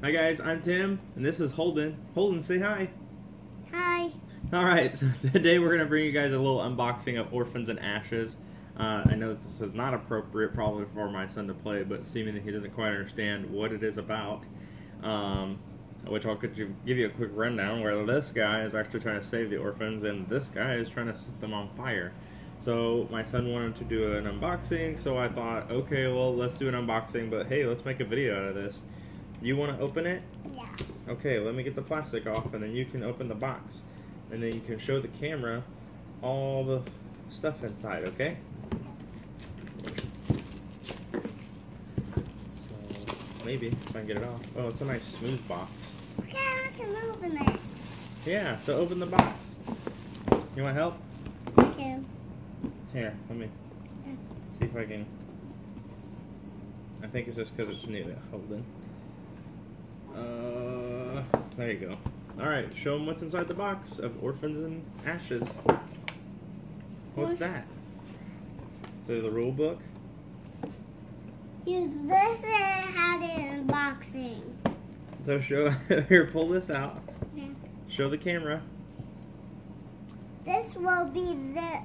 Hi guys, I'm Tim, and this is Holden. Holden, say hi. Hi. All right, so today we're gonna bring you guys a little unboxing of Orphans and Ashes. Uh, I know this is not appropriate probably for my son to play, but seeming that he doesn't quite understand what it is about, um, which I'll give you a quick rundown. Where this guy is actually trying to save the orphans, and this guy is trying to set them on fire. So my son wanted to do an unboxing, so I thought, okay, well let's do an unboxing, but hey, let's make a video out of this. You want to open it? Yeah. Okay, let me get the plastic off and then you can open the box. And then you can show the camera all the stuff inside, okay? So, maybe, if I can get it off. Oh, it's a nice smooth box. Okay, I can open it. Yeah, so open the box. You want help? Okay. Here, let me see if I can. I think it's just because it's new. Hold on. Uh, there you go. All right, show them what's inside the box of Orphans and Ashes. What's What? that? So the rule book. Here, this is how to unboxing. So show here, pull this out. Yeah. Show the camera. This will be the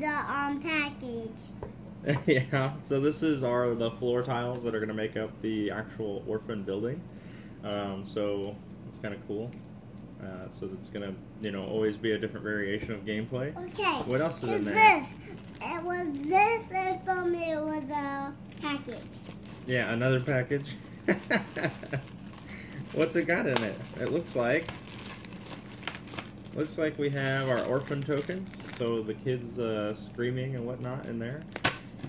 the um package. yeah. So this is our the floor tiles that are gonna make up the actual orphan building. Um, so it's kind of cool. Uh, so it's gonna, you know, always be a different variation of gameplay. Okay. What else is in there? this. It was this and from it was a package. Yeah, another package. What's it got in it? It looks like looks like we have our orphan tokens, so the kids uh, screaming and whatnot in there,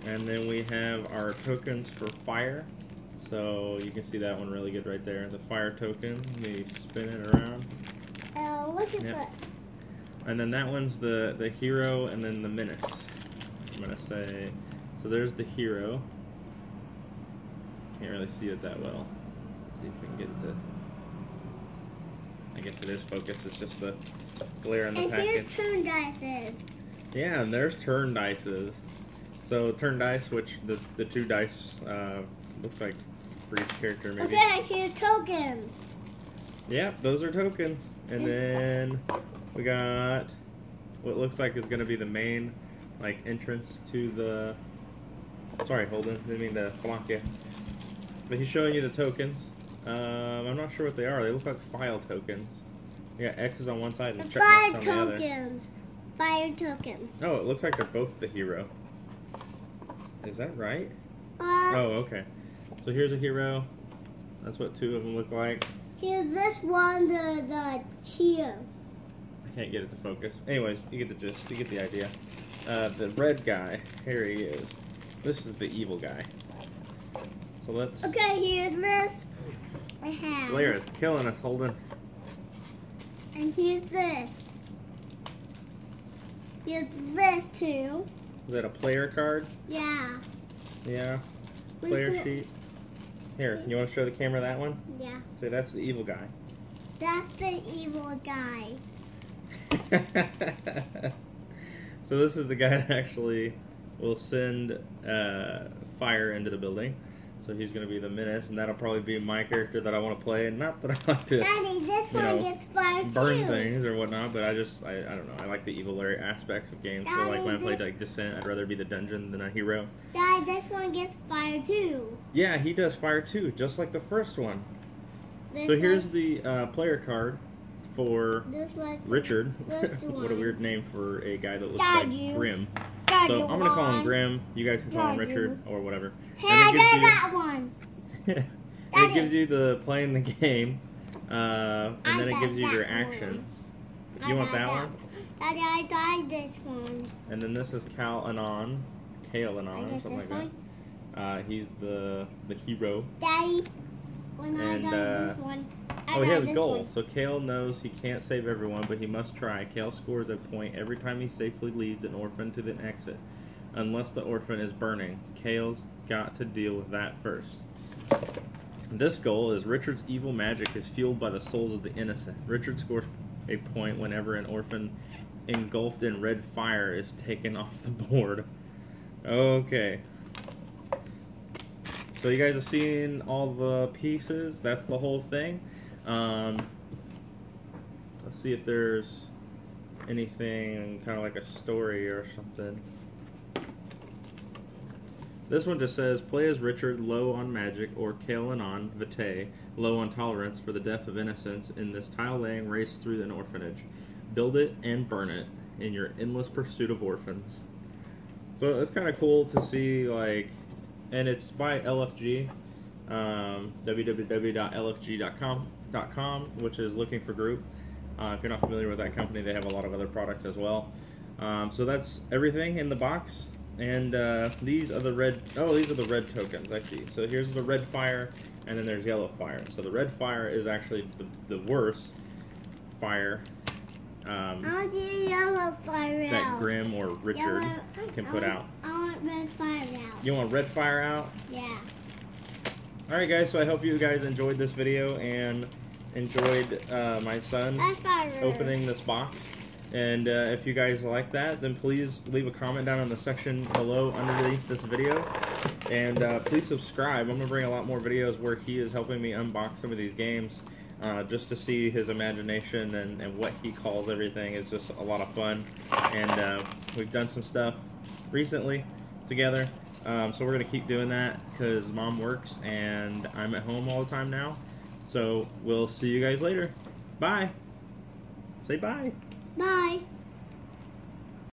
and then we have our tokens for fire. So you can see that one really good right there. The fire token. We spin it around, Uh, look at Yep. this. and then that one's the the hero, and then the menace. I'm gonna say. So there's the hero. Can't really see it that well. Let's see if we can get it to. I guess it is focused. It's just the glare in the And here's turn dices. Yeah, and there's turn dices. So turn dice, which the the two dice uh, looks like for each character maybe. Okay, here's tokens. Yeah, those are tokens. And then we got what looks like is going to be the main like entrance to the. Sorry, Holden, didn't mean to block you. But he's showing you the tokens. Um, I'm not sure what they are. They look like file tokens. You got X's on one side and check Fire marks on the other. tokens. Fire tokens. Oh, it looks like they're both the hero. Is that right? Uh, Oh, okay. So here's a hero. That's what two of them look like. Here's this one, the the cheer. I can't get it to focus. Anyways, you get the gist. You get the idea. Uh, the red guy, here he is. This is the evil guy. So let's. Okay, here's this. I have. Blair is killing us, Holden. And here's this. Here's this too. Is that a player card? Yeah. Yeah. Player sheet. Here, you want to show the camera that one? Yeah. Say that's the evil guy. That's the evil guy. so this is the guy that actually will send uh, fire into the building. So he's going to be the menace, and that'll probably be my character that I want to play. And not that I like to Daddy, this one know, gets fire burn too. things or whatnot, but I just I, I don't know. I like the evil aspects of games. So like when I Daddy, played like Descent, I'd rather be the dungeon than a hero. Daddy, this one gets fire too. Yeah, he does fire too, just like the first one. This So here's the uh, player card for this. Richard. What a weird name for a guy that looks Dad, like you. Grim. Daddy, So I'm gonna call him. Grim. You guys can call him Dad, you. Richard or whatever. Hey, And I got you- that one. it gives you the playing the game, uh, and I then it gives you your that one. actions. I You want got that one? Daddy, I got this one. And then this is Cal Anon, Cale I Anon, or something like that. Uh, he's the the hero. Daddy, when And, I got uh, this one, I oh, he has a goal. one. So Cale knows he can't save everyone, but he must try. Cale scores a point every time he safely leads an orphan to the exit, unless the orphan is burning. Cale's got to deal with that first. This goal is Richard's evil magic is fueled by the souls of the innocent. Richard scores a point whenever an orphan engulfed in red fire is taken off the board. Okay. So you guys have seen all the pieces. That's the whole thing. Um, let's see if there's anything kind of like a story or something. This one just says, play as Richard, low on magic, or Cale-Anon Vitae, low on tolerance for the death of innocence in this tile-laying race through an orphanage. Build it and burn it in your endless pursuit of orphans. So it's kind of cool to see, like, and it's by LFG, um, www.lfg.com, which is looking for group. Uh, if you're not familiar with that company, they have a lot of other products as well. Um, so that's everything in the box. And uh, these are the red. Oh, these are the red tokens. I see. So here's the red fire, and then there's yellow fire. So the red fire is actually the, the worst fire um, I want the yellow fire that. Grim or Richard Yellow- can put want- out. I want red fire out. You want red fire out? Yeah. All right, guys. So I hope you guys enjoyed this video and enjoyed uh, my son opening this box. And uh, if you guys like that, then please leave a comment down in the section below underneath this video. And uh, please subscribe. I'm going to bring a lot more videos where he is helping me unbox some of these games. Uh, just to see his imagination and, and what he calls everything is just a lot of fun. And uh, we've done some stuff recently together. Um, so we're going to keep doing that because mom works and I'm at home all the time now. So we'll see you guys later. Bye. Say bye. Bye.